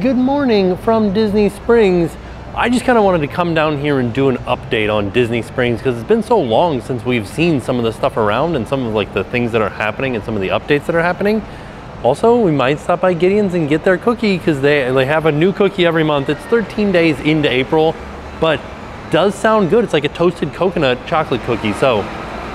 Good morning from Disney Springs. I just kind of wanted to come down here and do an update on Disney Springs because it's been so long since we've seen some of the stuff around and some of like the things that are happening and some of the updates that are happening. Also, we might stop by Gideon's and get their cookie because they, they have a new cookie every month. It's 13 days into April, but does sound good. It's like a toasted coconut chocolate cookie. So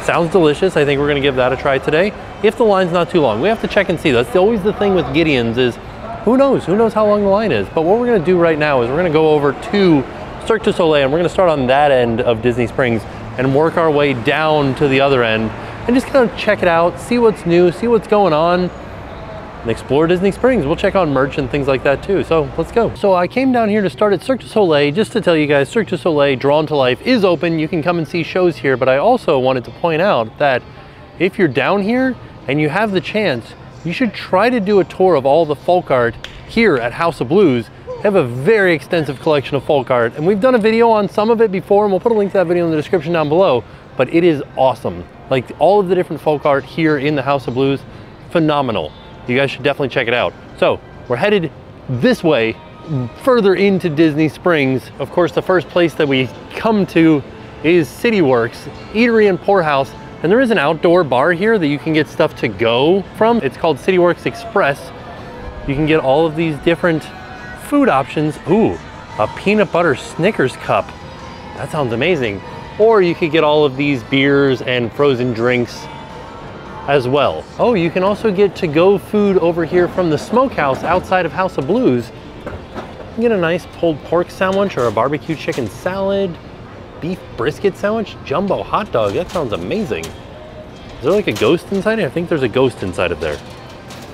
sounds delicious. I think we're gonna give that a try today. If the line's not too long, we have to check and see. That's always the thing with Gideon's is who knows? Who knows how long the line is? But what we're gonna do right now is we're gonna go over to Cirque du Soleil and we're gonna start on that end of Disney Springs and work our way down to the other end and just kind of check it out, see what's new, see what's going on, and explore Disney Springs. We'll check on merch and things like that too. So let's go. So I came down here to start at Cirque du Soleil just to tell you guys Cirque du Soleil Drawn to Life is open. You can come and see shows here, but I also wanted to point out that if you're down here and you have the chance, you should try to do a tour of all the folk art here at House of Blues. They have a very extensive collection of folk art, and we've done a video on some of it before, and we'll put a link to that video in the description down below, but it is awesome. Like all of the different folk art here in the House of Blues, phenomenal. You guys should definitely check it out. So we're headed this way, further into Disney Springs. Of course, the first place that we come to is City Works, Eatery and Pourhouse, and there is an outdoor bar here that you can get stuff to go from. It's called CityWorks Express. You can get all of these different food options. Ooh, a peanut butter Snickers cup. That sounds amazing. Or you could get all of these beers and frozen drinks as well. Oh, you can also get to-go food over here from the smokehouse outside of House of Blues. You get a nice pulled pork sandwich or a barbecue chicken salad beef brisket sandwich, jumbo hot dog. That sounds amazing. Is there like a ghost inside it? I think there's a ghost inside of there.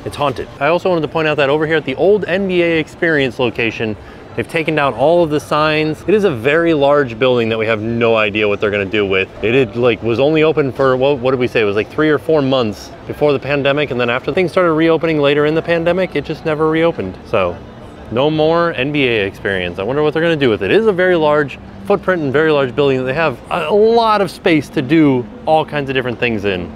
It's haunted. I also wanted to point out that over here at the old NBA Experience location, they've taken down all of the signs. It is a very large building that we have no idea what they're gonna do with. It had, like was only open for, what, what did we say? It was like three or four months before the pandemic. And then after things started reopening later in the pandemic, it just never reopened. So no more NBA Experience. I wonder what they're gonna do with it. It is a very large footprint and very large building that they have a lot of space to do all kinds of different things in.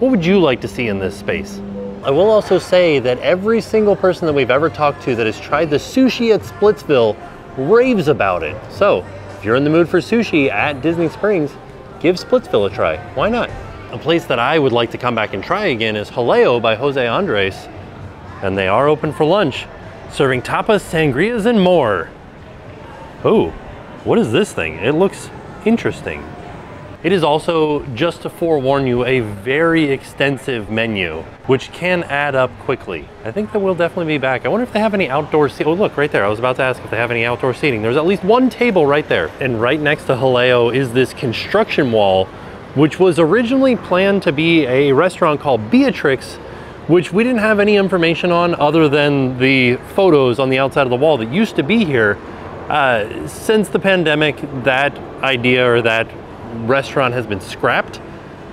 What would you like to see in this space? I will also say that every single person that we've ever talked to that has tried the sushi at Splitsville raves about it. So if you're in the mood for sushi at Disney Springs, give Splitsville a try. Why not? A place that I would like to come back and try again is Jaleo by Jose Andres. And they are open for lunch, serving tapas, sangrias, and more. Oh, what is this thing? It looks interesting. It is also, just to forewarn you, a very extensive menu, which can add up quickly. I think that we'll definitely be back. I wonder if they have any outdoor seating. Oh, look, right there. I was about to ask if they have any outdoor seating. There's at least one table right there. And right next to Jaleo is this construction wall, which was originally planned to be a restaurant called Beatrix, which we didn't have any information on other than the photos on the outside of the wall that used to be here. Uh, since the pandemic, that idea or that restaurant has been scrapped.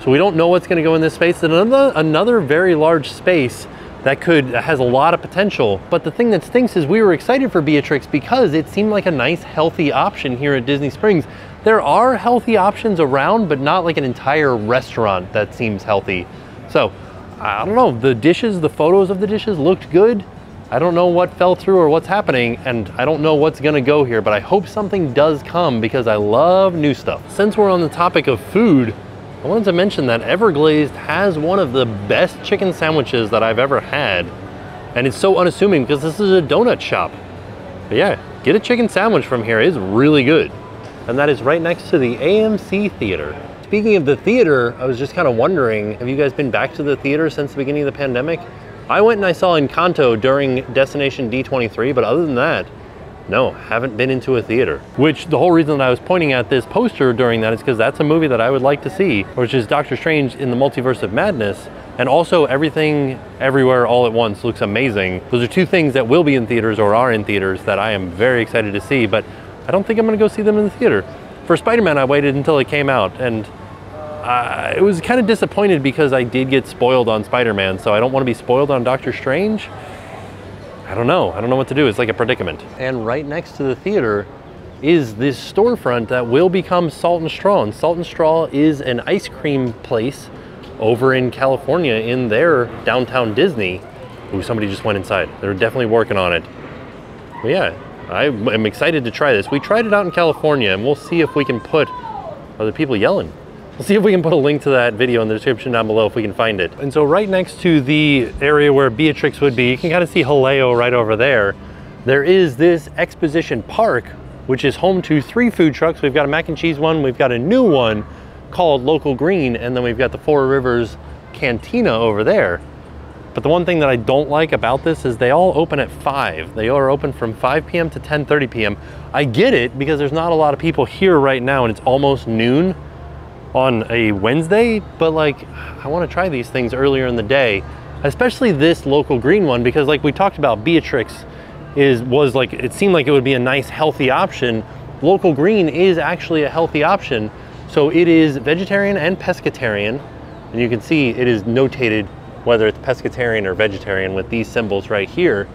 So we don't know what's gonna go in this space. And another, another very large space that could has a lot of potential. But the thing that stinks is we were excited for Beatrix because it seemed like a nice healthy option here at Disney Springs. There are healthy options around, but not like an entire restaurant that seems healthy. So I don't know, the dishes, the photos of the dishes looked good. I don't know what fell through or what's happening, and I don't know what's gonna go here, but I hope something does come because I love new stuff. Since we're on the topic of food, I wanted to mention that Everglazed has one of the best chicken sandwiches that I've ever had. And it's so unassuming because this is a donut shop. But yeah, get a chicken sandwich from here. It's really good. And that is right next to the AMC Theater. Speaking of the theater, I was just kind of wondering, have you guys been back to the theater since the beginning of the pandemic? I went and I saw Encanto during Destination D23, but other than that, no, haven't been into a theater. Which the whole reason that I was pointing at this poster during that is because that's a movie that I would like to see, which is Doctor Strange in the Multiverse of Madness. And also Everything Everywhere All at Once looks amazing. Those are two things that will be in theaters or are in theaters that I am very excited to see, but I don't think I'm gonna go see them in the theater. For Spider-Man, I waited until it came out and uh, I was kind of disappointed because I did get spoiled on Spider-Man, so I don't want to be spoiled on Doctor Strange. I don't know. I don't know what to do. It's like a predicament. And right next to the theater is this storefront that will become Salt and Straw. And Salt and Straw is an ice cream place over in California in their downtown Disney. Ooh, somebody just went inside. They're definitely working on it. But yeah, I am excited to try this. We tried it out in California and we'll see if we can put, the people yelling? We'll see if we can put a link to that video in the description down below if we can find it. And so right next to the area where Beatrix would be, you can kind of see Jaleo right over there. There is this exposition park, which is home to three food trucks. We've got a mac and cheese one, we've got a new one called Local Green, and then we've got the Four Rivers Cantina over there. But the one thing that I don't like about this is they all open at 5. They are open from 5 p.m. to 10.30 p.m. I get it because there's not a lot of people here right now and it's almost noon on a Wednesday, but like I want to try these things earlier in the day, especially this local green one because like we talked about Beatrix is was like it seemed like it would be a nice healthy option. Local green is actually a healthy option. So it is vegetarian and pescatarian. And you can see it is notated whether it's pescatarian or vegetarian with these symbols right here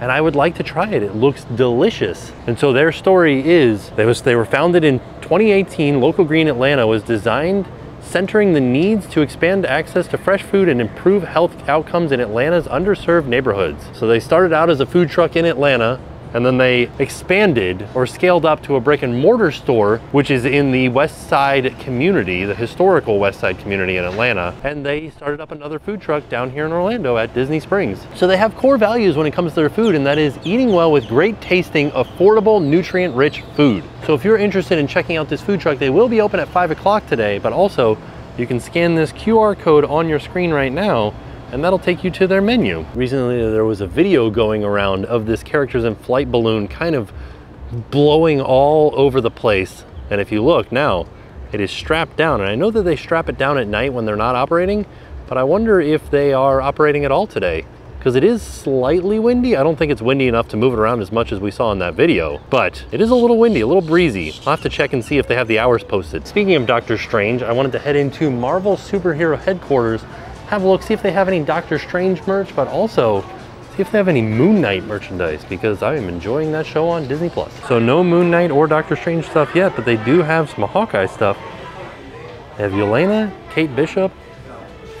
and I would like to try it. It looks delicious. And so their story is they was they were founded in 2018. Local Green Atlanta was designed centering the needs to expand access to fresh food and improve health outcomes in Atlanta's underserved neighborhoods. So they started out as a food truck in Atlanta and then they expanded or scaled up to a brick and mortar store, which is in the West Side community, the historical West Side community in Atlanta. And they started up another food truck down here in Orlando at Disney Springs. So they have core values when it comes to their food, and that is eating well with great tasting, affordable, nutrient rich food. So if you're interested in checking out this food truck, they will be open at five o'clock today, but also you can scan this QR code on your screen right now and that'll take you to their menu. Recently there was a video going around of this characters in flight balloon kind of blowing all over the place. And if you look now, it is strapped down. And I know that they strap it down at night when they're not operating, but I wonder if they are operating at all today because it is slightly windy. I don't think it's windy enough to move it around as much as we saw in that video, but it is a little windy, a little breezy. I'll have to check and see if they have the hours posted. Speaking of Doctor Strange, I wanted to head into Marvel Superhero Headquarters have a look, see if they have any Doctor Strange merch, but also see if they have any Moon Knight merchandise because I am enjoying that show on Disney Plus. So no Moon Knight or Doctor Strange stuff yet, but they do have some Hawkeye stuff. They have Yelena, Kate Bishop,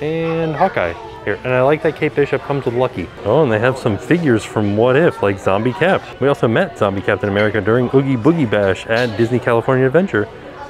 and Hawkeye here. And I like that Kate Bishop comes with Lucky. Oh, and they have some figures from What If, like Zombie Cap. We also met Zombie Captain America during Oogie Boogie Bash at Disney California Adventure.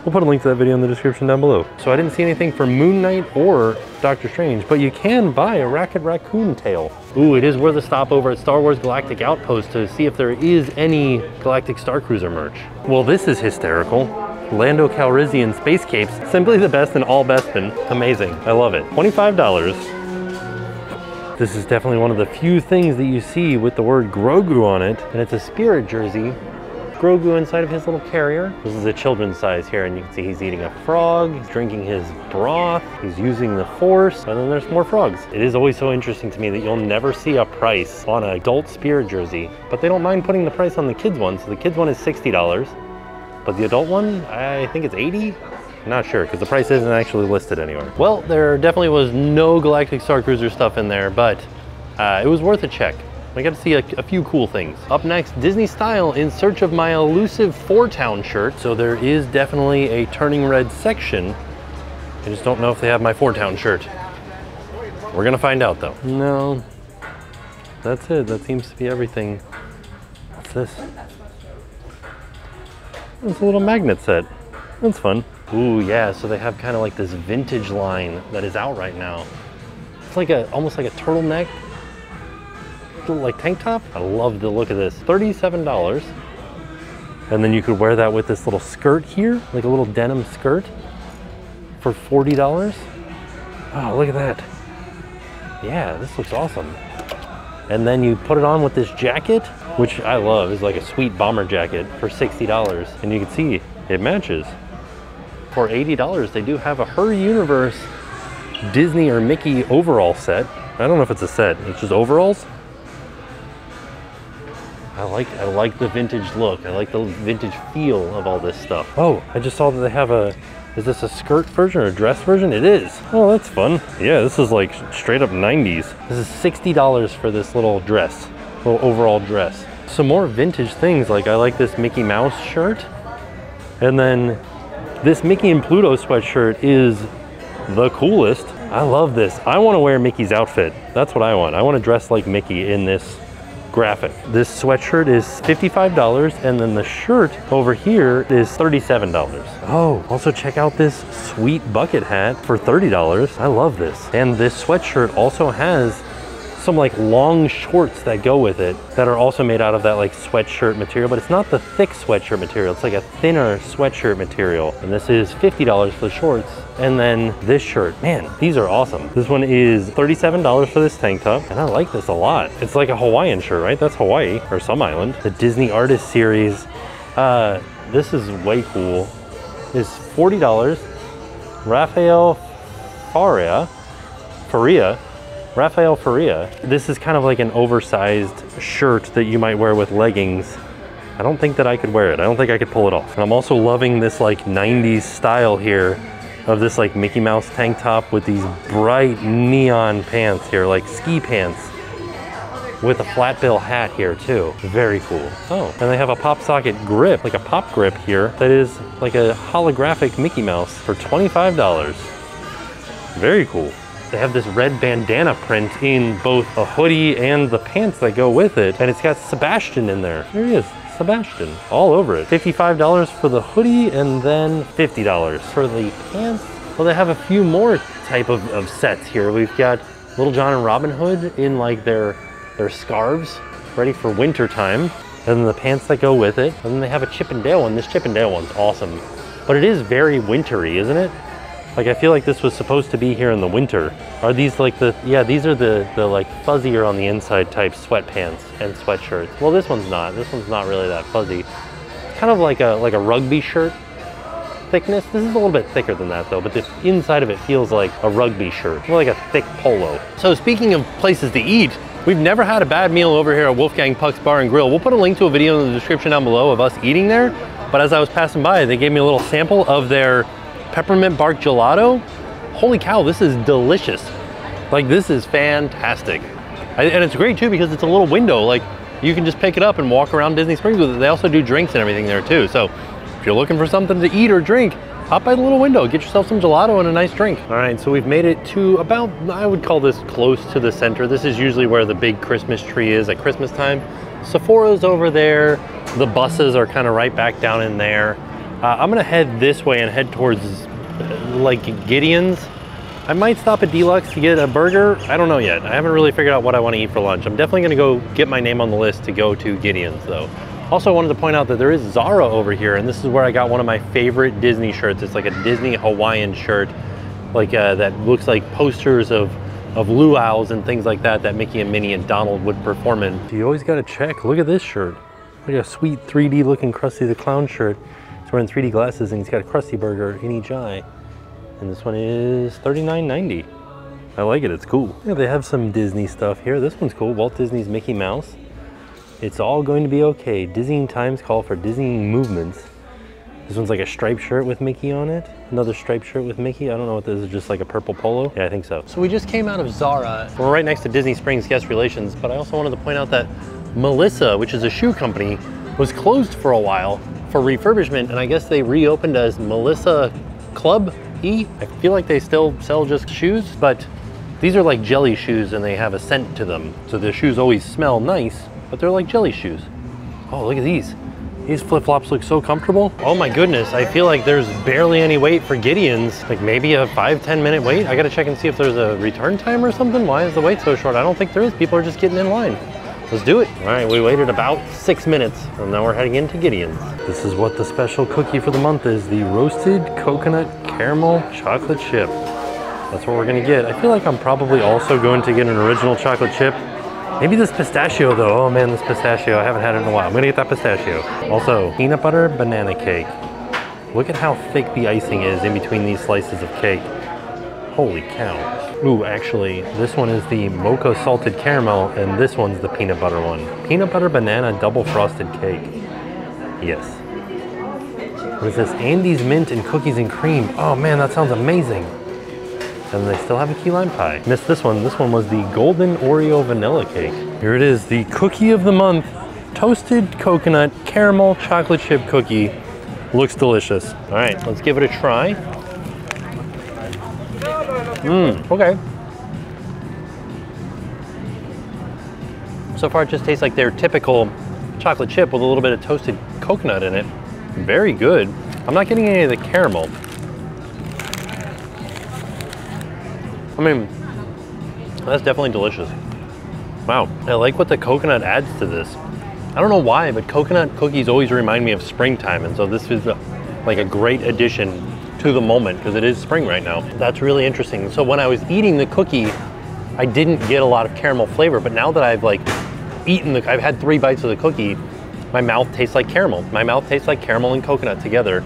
We'll put a link to that video in the description down below. So I didn't see anything for Moon Knight or Doctor Strange, but you can buy a Rocket Raccoon tail. Ooh, it is worth a stop over at Star Wars Galactic Outpost to see if there is any Galactic Star Cruiser merch. Well, this is hysterical. Lando Calrissian Space Capes, simply the best in all Bespin. Amazing, I love it. $25. This is definitely one of the few things that you see with the word Grogu on it, and it's a spirit jersey Grogu inside of his little carrier. This is a children's size here, and you can see he's eating a frog, he's drinking his broth, he's using the force, and then there's more frogs. It is always so interesting to me that you'll never see a price on an adult Spear jersey, but they don't mind putting the price on the kids one. So the kids one is $60, but the adult one, I think it's 80 not sure, because the price isn't actually listed anywhere. Well, there definitely was no Galactic Star Cruiser stuff in there, but uh, it was worth a check. I got to see a, a, few cool things. Up next, Disney Style in search of my elusive Four Town shirt. So there is definitely a turning red section. I just don't know if they have my Four Town shirt. We're gonna find out though. No, that's it. That seems to be everything. What's this? It's a little magnet set. That's fun. Ooh, yeah, so they have kind of like this vintage line that is out right now. It's like a, almost like a turtleneck like tank top. I love the look of this. $37. And then you could wear that with this little skirt here, like a little denim skirt for $40. Oh, look at that. Yeah, this looks awesome. And then you put it on with this jacket, which I love, is like a sweet bomber jacket for $60. And you can see it matches. For $80, they do have a Her Universe Disney or Mickey overall set. I don't know if it's a set, it's just overalls. I like I like the vintage look. I like the vintage feel of all this stuff. Oh, I just saw that they have a is this a skirt version or a dress version? It is. Oh, that's fun. Yeah, this is like straight up 90s. This is $60 for this little dress, little overall dress. Some more vintage things, like I like this Mickey Mouse shirt. And then this Mickey and Pluto sweatshirt is the coolest. I love this. I want to wear Mickey's outfit. That's what I want. I want to dress like Mickey in this graphic. This sweatshirt is $55 and then the shirt over here is $37. Oh, also check out this sweet bucket hat for $30. I love this. And this sweatshirt also has some like long shorts that go with it that are also made out of that like sweatshirt material, but it's not the thick sweatshirt material. It's like a thinner sweatshirt material. And this is $50 for the shorts. And then this shirt, man, these are awesome. This one is $37 for this tank top. And I like this a lot. It's like a Hawaiian shirt, right? That's Hawaii or some island. The Disney Artist Series. Uh, this is way cool. It's $40. Rafael Faria, Faria Rafael Faria. This is kind of like an oversized shirt that you might wear with leggings. I don't think that I could wear it. I don't think I could pull it off. And I'm also loving this like 90s style here of this like Mickey Mouse tank top with these bright neon pants here, like ski pants with a flat bill hat here too. Very cool. Oh, and they have a pop socket grip, like a pop grip here that is like a holographic Mickey Mouse for $25. Very cool. They have this red bandana print in both a hoodie and the pants that go with it. And it's got Sebastian in there. There he is. Sebastian all over it. $55 for the hoodie and then $50 for the pants. Well, they have a few more type of, of sets here. We've got Little John and Robin Hood in like their, their scarves ready for winter time. And then the pants that go with it. And then they have a Chip 'n Dale one. This Chip 'n Dale one's awesome. But it is very wintry, isn't it? Like I feel like this was supposed to be here in the winter. Are these like the, yeah, these are the, the like fuzzier on the inside type sweatpants and sweatshirts. Well, this one's not. This one's not really that fuzzy. It's kind of like a, like a rugby shirt thickness. This is a little bit thicker than that though, but the inside of it feels like a rugby shirt, more like a thick polo. So speaking of places to eat, We've never had a bad meal over here at Wolfgang Puck's Bar and Grill. We'll put a link to a video in the description down below of us eating there. But as I was passing by, they gave me a little sample of their peppermint bark gelato. Holy cow, this is delicious. Like this is fantastic. And it's great too because it's a little window. Like you can just pick it up and walk around Disney Springs with it. They also do drinks and everything there too. So if you're looking for something to eat or drink, hop by the little window, get yourself some gelato and a nice drink. All right, so we've made it to about, I would call this close to the center. This is usually where the big Christmas tree is at Christmas time. Sephora's over there. The buses are kind of right back down in there. Uh, I'm gonna head this way and head towards like Gideon's. I might stop at D-Luxe to get a burger. I don't know yet. I haven't really figured out what I want to eat for lunch. I'm definitely to go get my name on the list to go to Gideon's though. Also, I wanted to point out that there is Zara over here, and this is where I got one of my favorite Disney shirts. It's like a Disney Hawaiian shirt, like uh, that looks like posters of of luau's and things like that that Mickey and Minnie and Donald would perform in. You always got to check. Look at this shirt. Like a sweet 3D looking Krusty the Clown shirt. He's wearing 3D glasses and he's got a Krusty Burger in each eye. And this one is $39.90. I like it, it's cool. Yeah, they have some Disney stuff here. This one's cool, Walt Disney's Mickey Mouse. It's all going to be okay. Dizzying times call for dizzying movements. This one's like a striped shirt with Mickey on it. Another striped shirt with Mickey. I don't know what this is, just like a purple polo. Yeah, I think so. So we just came out of Zara. We're right next to Disney Springs Guest Relations, but I also wanted to point out that Melissa, which is a shoe company, was closed for a while for refurbishment, and I guess they reopened as Melissa Club E. I feel like they still sell just shoes, but these are like jelly shoes and they have a scent to them. So the shoes always smell nice, but they're like jelly shoes. Oh, look at these. These flip-flops look so comfortable. Oh my goodness, I feel like there's barely any wait for Gideon's. Like maybe a five, 10 minute wait. I gotta check and see if there's a return time or something. Why is the wait so short? I don't think there is. People are just getting in line. Let's do it. All right, we waited about six minutes and now we're heading into Gideon's. This is what the special cookie for the month is, the roasted coconut caramel chocolate chip. That's what we're gonna get. I feel like I'm probably also going to get an original chocolate chip. Maybe this pistachio though. Oh man, this pistachio, I haven't had it in a while. I'm gonna get that pistachio. Also, peanut butter banana cake. Look at how thick the icing is in between these slices of cake. Holy cow. Ooh, actually, this one is the mocha salted caramel, and this one's the peanut butter one. Peanut butter banana double frosted cake. Yes. What is this? Andy's mint and cookies and cream. Oh man, that sounds amazing. And they still have a key lime pie. Missed this one. This one was the golden Oreo vanilla cake. Here it is, the cookie of the month. Toasted coconut caramel chocolate chip cookie. Looks delicious. All right, let's give it a try. Mmm, okay. So far, it just tastes like their typical chocolate chip with a little bit of toasted coconut in it. Very good. I'm not getting any of the caramel. I mean, that's definitely delicious. Wow, I like what the coconut adds to this. I don't know why, but coconut cookies always remind me of springtime, and so this is a, like a great addition to the moment because it is spring right now. That's really interesting. So when I was eating the cookie, I didn't get a lot of caramel flavor, but now that I've like eaten the, I've had three bites of the cookie, my mouth tastes like caramel. My mouth tastes like caramel and coconut together.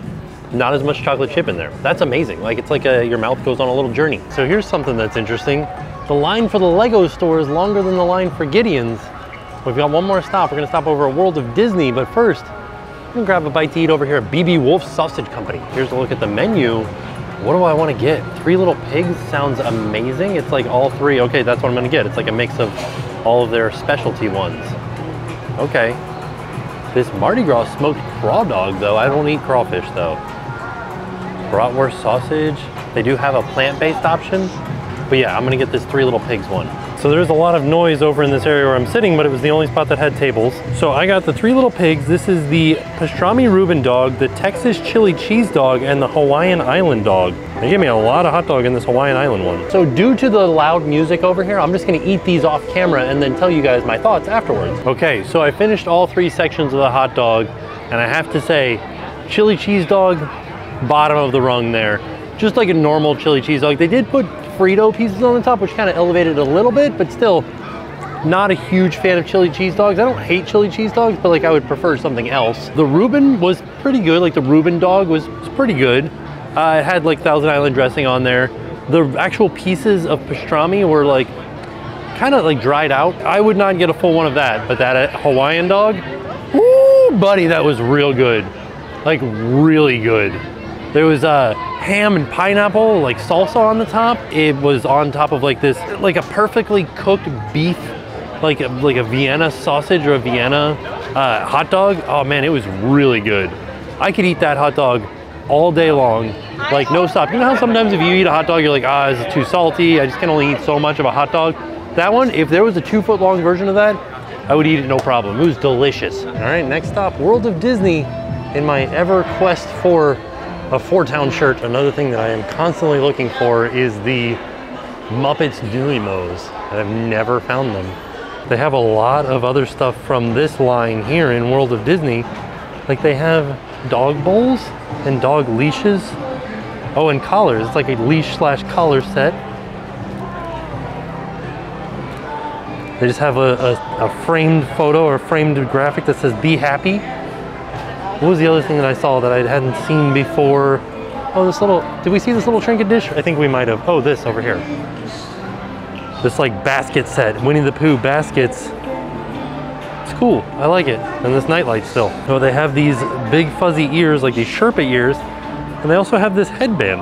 Not as much chocolate chip in there. That's amazing. Like it's like a, your mouth goes on a little journey. So here's something that's interesting. The line for the Lego store is longer than the line for Gideon's. We've got one more stop. We're gonna stop over at World of Disney, but first, I'm gonna grab a bite to eat over here at BB Wolf Sausage Company. Here's a look at the menu. What do I wanna get? Three Little Pigs sounds amazing. It's like all three, okay, that's what I'm gonna get. It's like a mix of all of their specialty ones. Okay. This Mardi Gras smoked craw dog though, I don't eat crawfish though. Bratwurst sausage. They do have a plant-based option, but yeah, I'm gonna get this Three Little Pigs one. So there's a lot of noise over in this area where I'm sitting, but it was the only spot that had tables. So I got the Three Little Pigs. This is the pastrami Reuben dog, the Texas chili cheese dog, and the Hawaiian Island dog. They gave me a lot of hot dog in this Hawaiian Island one. So due to the loud music over here, I'm just gonna eat these off camera and then tell you guys my thoughts afterwards. Okay, so I finished all three sections of the hot dog, and I have to say, chili cheese dog, bottom of the rung there. Just like a normal chili cheese dog. They did put Frito pieces on the top, which kind of elevated a little bit, but still not a huge fan of chili cheese dogs. I don't hate chili cheese dogs, but like I would prefer something else. The Reuben was pretty good. Like the Reuben dog was, was pretty good. Uh, it had like Thousand Island dressing on there. The actual pieces of pastrami were like kind of like dried out. I would not get a full one of that, but that uh, Hawaiian dog, woo, buddy, that was real good. Like really good. There was uh, ham and pineapple, like salsa on the top. It was on top of like this, like a perfectly cooked beef, like a, like a Vienna sausage or a Vienna uh, hot dog. Oh man, it was really good. I could eat that hot dog all day long, like no stop. You know how sometimes if you eat a hot dog, you're like, ah, is too salty. I just can only eat so much of a hot dog. That one, if there was a two foot long version of that, I would eat it no problem. It was delicious. All right, next stop, World of Disney in my ever quest for a Four Town shirt. Another thing that I am constantly looking for is the Muppets Duimos. I've never found them. They have a lot of other stuff from this line here in World of Disney. Like they have dog bowls and dog leashes. Oh, and collars. It's like a leash slash collar set. They just have a, a, a framed photo or framed graphic that says be happy. What was the other thing that I saw that I hadn't seen before? Oh, this little, did we see this little trinket dish? I think we might have. Oh, this over here. This like basket set, Winnie the Pooh baskets. It's cool, I like it. And this nightlight still. Oh, they have these big fuzzy ears, like these Sherpa ears. And they also have this headband.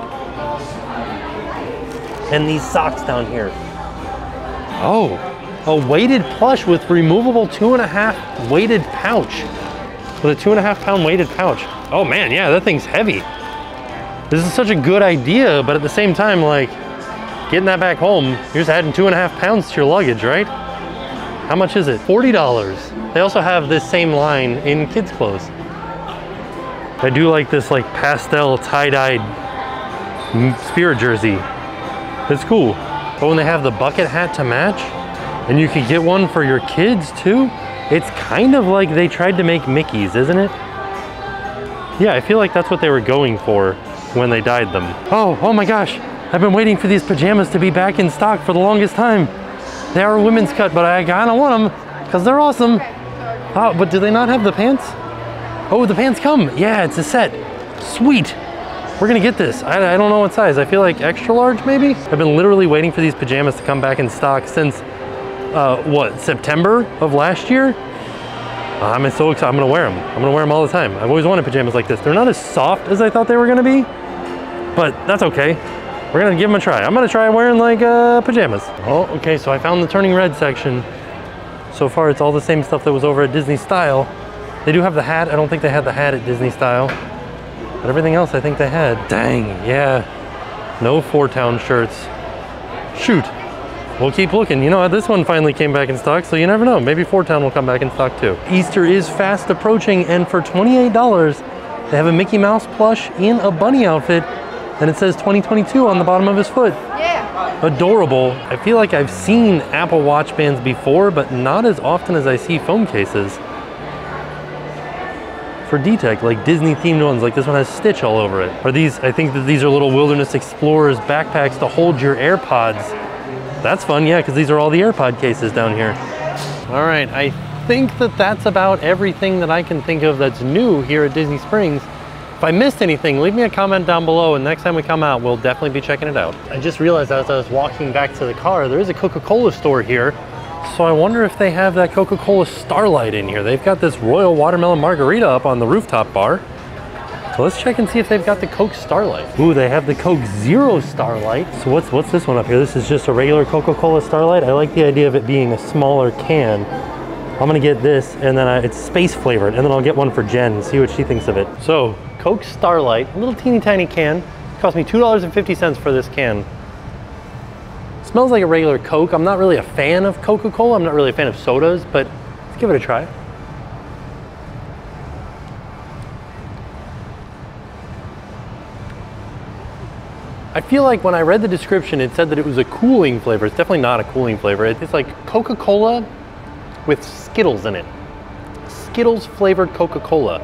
And these socks down here. Oh, a weighted plush with removable two and a half weighted pouch with a two and a half pound weighted pouch. Oh man, yeah, that thing's heavy. This is such a good idea, but at the same time, like, getting that back home, you're just adding two and a half pounds to your luggage, right? How much is it? $40. They also have this same line in kids' clothes. I do like this like pastel tie-dyed spirit jersey. It's cool. But when they have the bucket hat to match, and you can get one for your kids too, it's kind of like they tried to make Mickey's, isn't it? Yeah, I feel like that's what they were going for when they dyed them. Oh, oh my gosh. I've been waiting for these pajamas to be back in stock for the longest time. They are women's cut, but I kinda want them because they're awesome. Oh, but do they not have the pants? Oh, the pants come. Yeah, it's a set. Sweet. We're gonna get this. I, I don't know what size. I feel like extra large maybe? I've been literally waiting for these pajamas to come back in stock since uh, what, September of last year. I'm so excited, I'm gonna wear them. I'm gonna wear them all the time. I've always wanted pajamas like this. They're not as soft as I thought they were gonna be, but that's okay. We're gonna give them a try. I'm gonna try wearing like uh, pajamas. Oh, okay, so I found the Turning Red section. So far, it's all the same stuff that was over at Disney Style. They do have the hat. I don't think they had the hat at Disney Style. But everything else I think they had. Dang, yeah. No Four Town shirts. Shoot. We'll keep looking. You know, this one finally came back in stock, so you never know. Maybe Four Town will come back in stock too. Easter is fast approaching, and for $28, they have a Mickey Mouse plush in a bunny outfit, and it says 2022 on the bottom of his foot. Yeah. Adorable. I feel like I've seen Apple Watch bands before, but not as often as I see phone cases. For D-Tech, like Disney themed ones, like this one has Stitch all over it. Are these, I think that these are little Wilderness Explorers backpacks to hold your AirPods. That's fun, yeah, because these are all the AirPod cases down here. All right, I think that that's about everything that I can think of that's new here at Disney Springs. If I missed anything, leave me a comment down below and next time we come out, we'll definitely be checking it out. I just realized as I was walking back to the car, there is a Coca-Cola store here. So I wonder if they have that Coca-Cola Starlight in here. They've got this Royal Watermelon Margarita up on the rooftop bar. Let's check and see if they've got the Coke Starlight. Ooh, they have the Coke Zero Starlight. So what's what's this one up here? This is just a regular Coca-Cola Starlight. I like the idea of it being a smaller can. I'm gonna get this and then I, it's space flavored and then I'll get one for Jen and see what she thinks of it. So Coke Starlight, a little teeny tiny can. Cost me $2.50 for this can. Smells like a regular Coke. I'm not really a fan of Coca-Cola. I'm not really a fan of sodas, but let's give it a try. I feel like when I read the description, it said that it was a cooling flavor. It's definitely not a cooling flavor. It's like Coca-Cola with Skittles in it. Skittles flavored Coca-Cola.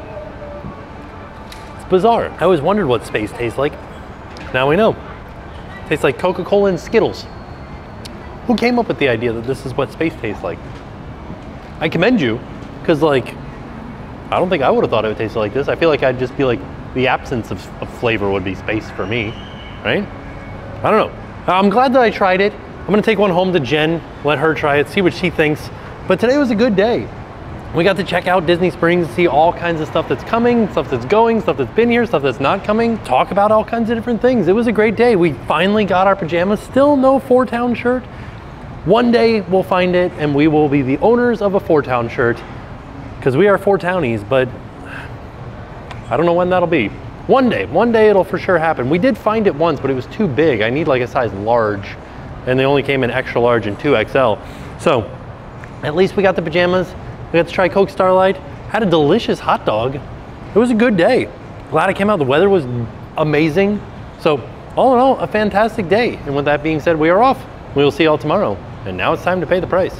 It's bizarre. I always wondered what space tastes like. Now we know. tastes like Coca-Cola and Skittles. Who came up with the idea that this is what space tastes like? I commend you, because like, I don't think I would have thought it would taste like this. I feel like I'd just be like, the absence of, of flavor would be space for me, right? I don't know. Uh, I'm glad that I tried it. I'm gonna take one home to Jen, let her try it, see what she thinks. But today was a good day. We got to check out Disney Springs, see all kinds of stuff that's coming, stuff that's going, stuff that's been here, stuff that's not coming, talk about all kinds of different things. It was a great day. We finally got our pajamas, still no Four Town shirt, one day we'll find it and we will be the owners of a Four Town shirt because we are Four Townies, but I don't know when that'll be. One day, one day it'll for sure happen. We did find it once, but it was too big. I need like a size large and they only came in extra large and 2XL. So at least we got the pajamas. We got to try Coke Starlight. Had a delicious hot dog. It was a good day. Glad I came out. The weather was amazing. So all in all, a fantastic day. And with that being said, we are off. We will see y'all tomorrow. And now it's time to pay the price.